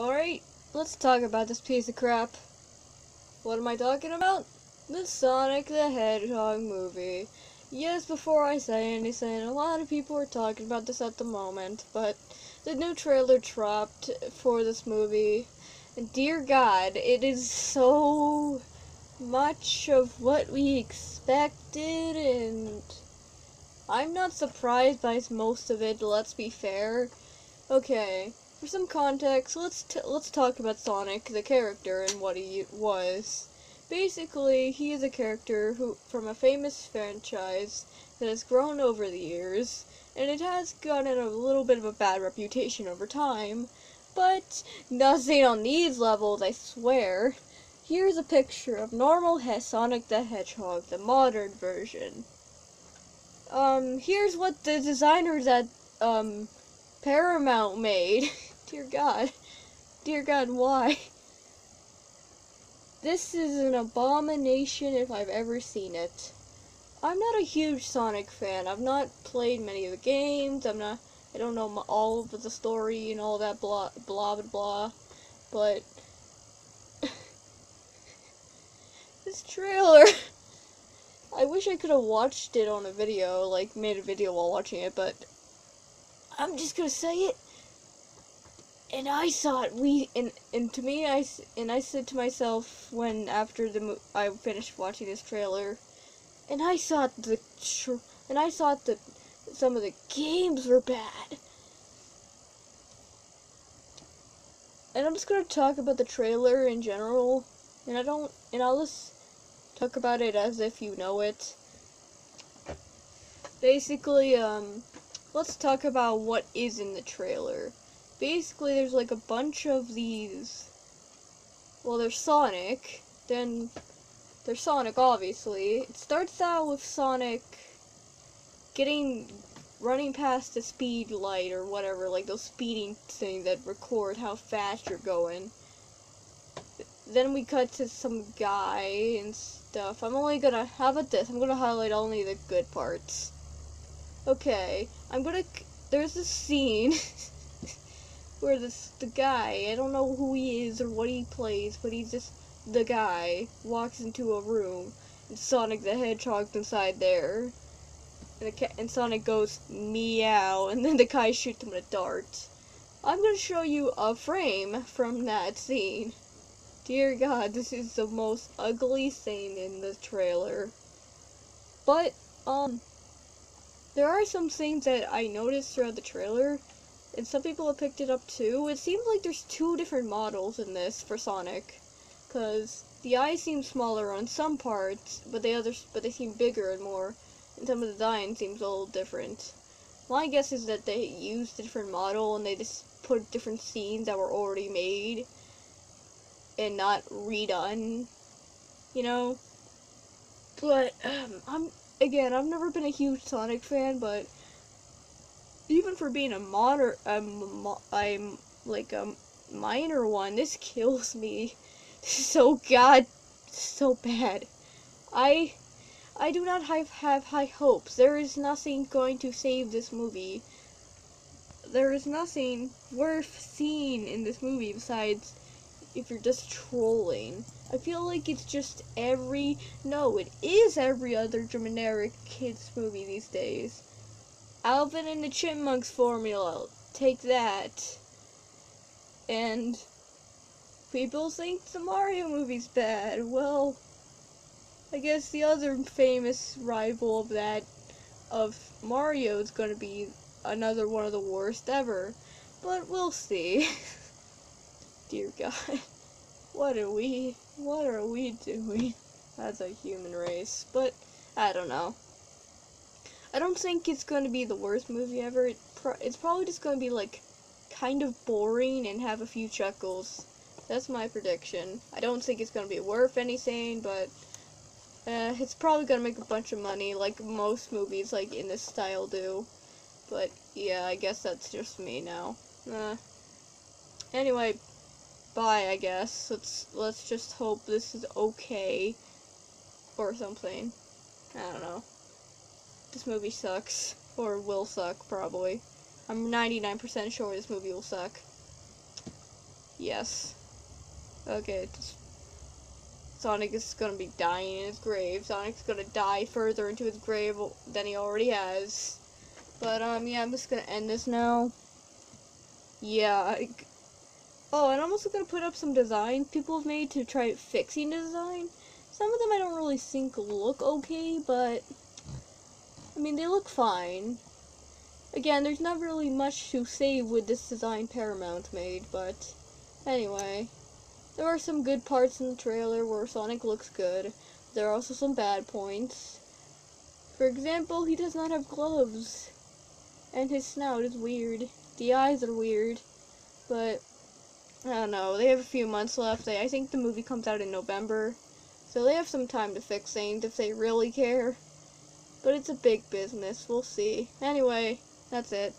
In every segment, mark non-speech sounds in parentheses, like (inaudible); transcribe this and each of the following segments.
Alright, let's talk about this piece of crap. What am I talking about? The Sonic the Hedgehog movie. Yes, before I say anything, a lot of people are talking about this at the moment, but the new trailer dropped for this movie. Dear God, it is so much of what we expected, and I'm not surprised by most of it, let's be fair. Okay, for some context, let's let's talk about Sonic, the character, and what he was. Basically, he is a character who from a famous franchise that has grown over the years, and it has gotten a little bit of a bad reputation over time, but nothing on these levels, I swear. Here's a picture of normal he Sonic the Hedgehog, the modern version. Um, here's what the designers at, um, Paramount made. (laughs) Dear God. Dear God, why? This is an abomination if I've ever seen it. I'm not a huge Sonic fan. I've not played many of the games. I'm not. I don't know all of the story and all that blah blah blah blah. But (laughs) this trailer. (laughs) I wish I could have watched it on a video, like made a video while watching it, but I'm just gonna say it. And I saw it. We and and to me, I and I said to myself when after the I finished watching this trailer, and I thought the and I thought that some of the games were bad. And I'm just gonna talk about the trailer in general, and I don't, and I'll just talk about it as if you know it. Basically, um, let's talk about what is in the trailer. Basically, there's like a bunch of these. Well, there's Sonic, then there's Sonic, obviously. It starts out with Sonic getting running past the speed light or whatever, like those speeding things that record how fast you're going. Then we cut to some guy and stuff. I'm only gonna, how about this? I'm gonna highlight only the good parts. Okay, I'm gonna. There's a scene (laughs) where this the guy. I don't know who he is or what he plays, but he's just the guy walks into a room and Sonic the Hedgehog's inside there. And, the and Sonic goes meow, and then the guy shoots him with a dart. I'm gonna show you a frame from that scene. Dear God, this is the most ugly scene in the trailer. But, um, there are some things that I noticed throughout the trailer, and some people have picked it up too. It seems like there's two different models in this for Sonic, because the eyes seem smaller on some parts, but the others, but they seem bigger and more, and some of the design seems a little different. My guess is that they used a different model and they just put different scenes that were already made and not redone, you know. But um, I'm again, I've never been a huge Sonic fan, but even for being a moder, um, I'm like a minor one. This kills me (laughs) so god, so bad. I, I do not have have high hopes. There is nothing going to save this movie. There is nothing worth seeing in this movie besides if you're just trolling. I feel like it's just every no, it is every other generic kids movie these days. Alvin and the Chipmunks formula, take that. And people think the Mario movie's bad. Well, I guess the other famous rival of that of Mario is going to be another one of the worst ever. But we'll see. (laughs) Dear God. What are we, what are we doing as a human race? But, I don't know. I don't think it's going to be the worst movie ever. It pro it's probably just going to be, like, kind of boring and have a few chuckles. That's my prediction. I don't think it's going to be worth anything, but uh, it's probably going to make a bunch of money, like most movies, like, in this style do. But, yeah, I guess that's just me now. Uh, anyway, bye, I guess. Let's let's just hope this is okay or something. I don't know. This movie sucks or will suck probably. I'm 99% sure this movie will suck. Yes. Okay, Sonic is gonna be dying in his grave. Sonic's gonna die further into his grave than he already has. But, um, yeah, I'm just gonna end this now. Yeah. I... Oh, and I'm also gonna put up some designs people have made to try fixing the design. Some of them I don't really think look okay, but... I mean, they look fine. Again, there's not really much to say with this design Paramount made, but... Anyway. There are some good parts in the trailer where Sonic looks good. There are also some bad points. For example, he does not have gloves. And his snout is weird. The eyes are weird. But, I don't know. They have a few months left. I think the movie comes out in November. So they have some time to fix things if they really care. But it's a big business. We'll see. Anyway, that's it.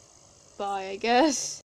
Bye, I guess.